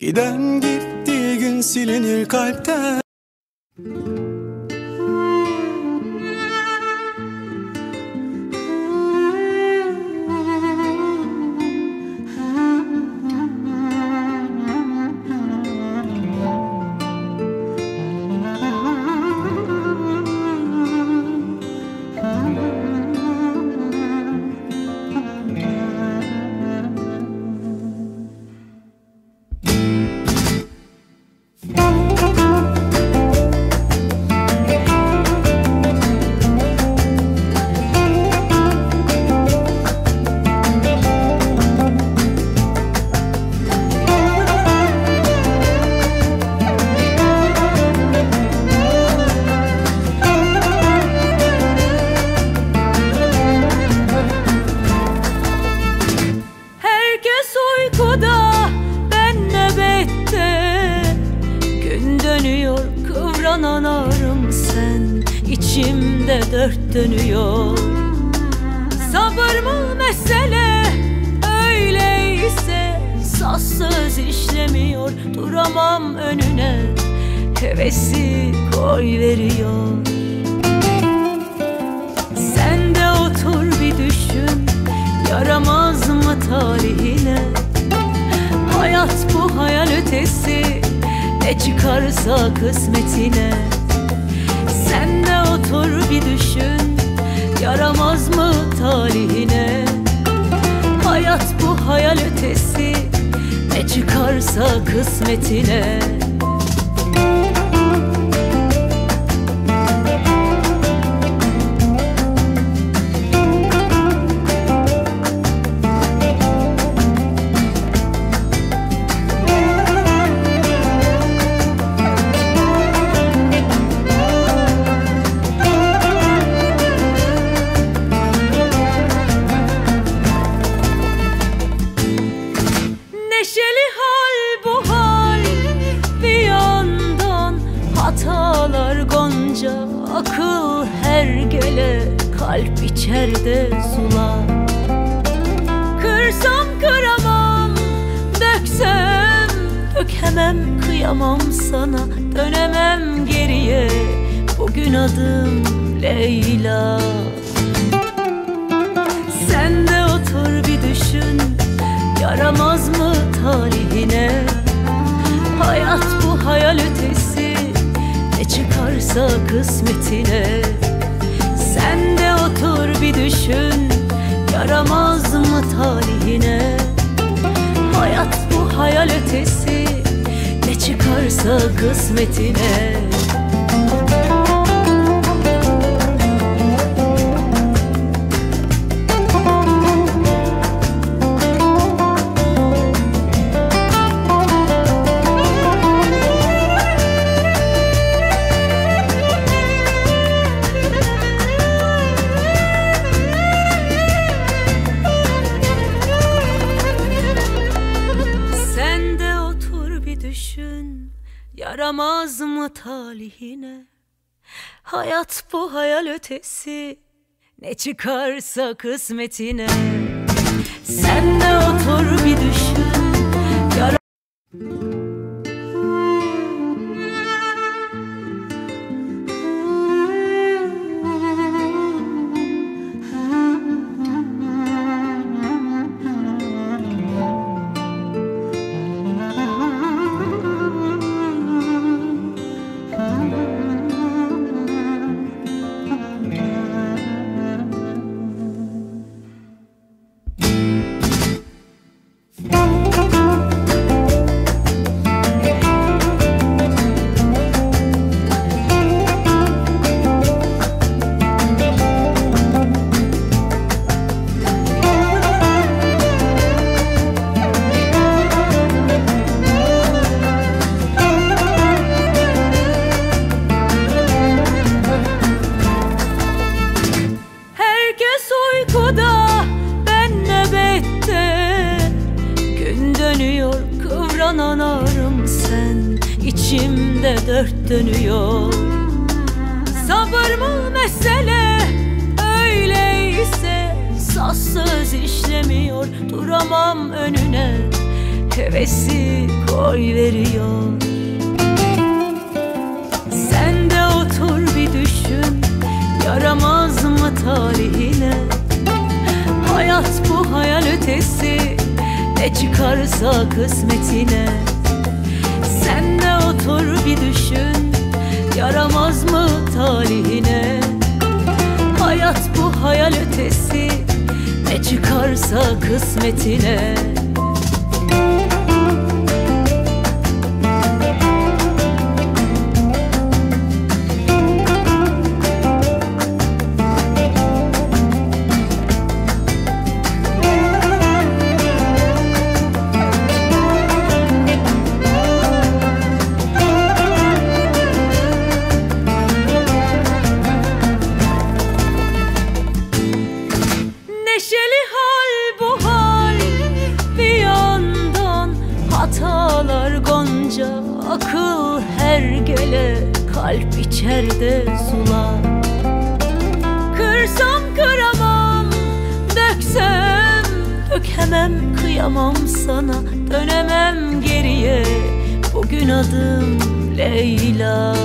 Giden gittiği gün silinir kalpten ağrım sen içimde dört dönüyor. Sabır mı mesele öyleyse Saz söz işlemiyor. Duramam önüne Hevesi koy veriyor. Sen de otur bir düşün Yaramaz mı talihine Hayat bu hayal ötesi Ne çıkarsa kısmetine Sen de otur bir düşün. Yaramaz mı talihine? Hayat bu hayal ötesi. Ne çıkarsa kısmetine akıl her gele Kalp içerde sular Kırsam kıramam döksem Dökemem kıyamam sana. Dönemem geriye Bugün adım Leyla. Sen de otur bir düşün Yaramaz mı talihine Hayat bu hayal ötesi çıkarsa kısmetine. Sen de otur bir düşün Yaramaz mı talihine Hayat bu hayal ötesi Ne çıkarsa kısmetine Yaramaz mı talihine? Hayat bu hayal ötesi. Ne çıkarsa kısmetine. Sen de otur bir uykuda ben nöbette. Gün dönüyor kıvranan ağrım sen. İçimde dört dönüyor. Sabır mı mesele öyleyse. Saz söz işlemiyor duramam önüne. Hevesi koy veriyor. Sen de otur bir düşün Yaramaz mı talihine Hayat bu hayal ötesi. Ne çıkarsa kısmetine. Sen de otur bir düşün. Yaramaz mı talihine? Hayat bu hayal ötesi. Ne çıkarsa kısmetine Neşeli hal bu hal. Bir yandan Hatalar gonca akıl her gele Kalp içeride sular. Kırsam kıramam döksem Dökemem kıyamam sana. Dönemem geriye Bugün adım Leyla